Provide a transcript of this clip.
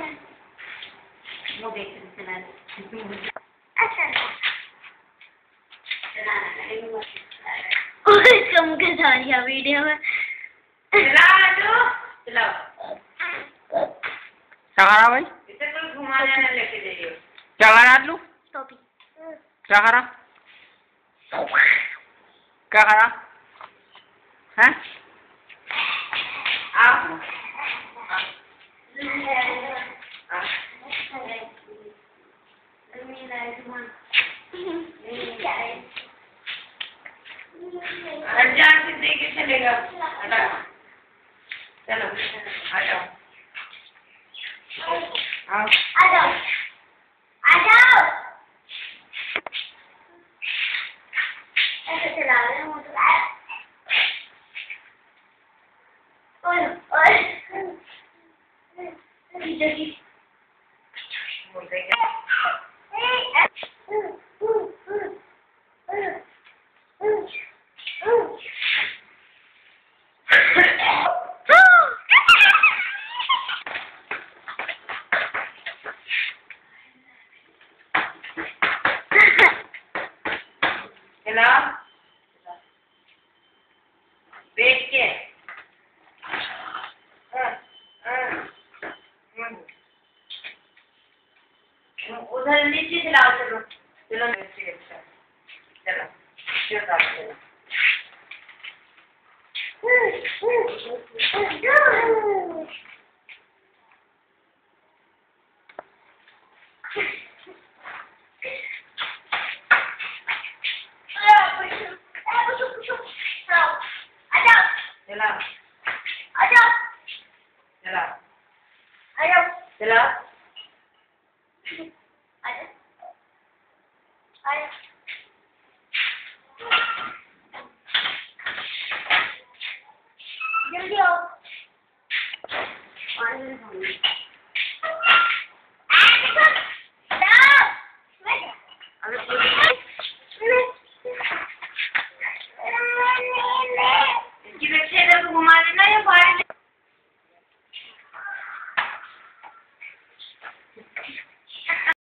है वो देख चला कम के सारिया वीडियो में। क्या करा भाई। इसे तो घुमाने ना लेके जाइए क्या करा लू टोपी। क्या करा? क्या करा? हैं? đây đâu ở đây đây là ở đâu? Ở đâu ở đâu Ôi, ôi. Đi cho đi. Một cái. देंगे बैठ हाँ, हाँ। उधर नीचे चलाओ चलो। चलो अच्छा। चलो चलो चला। Hello? Ada? Ada. Jom jom. Mana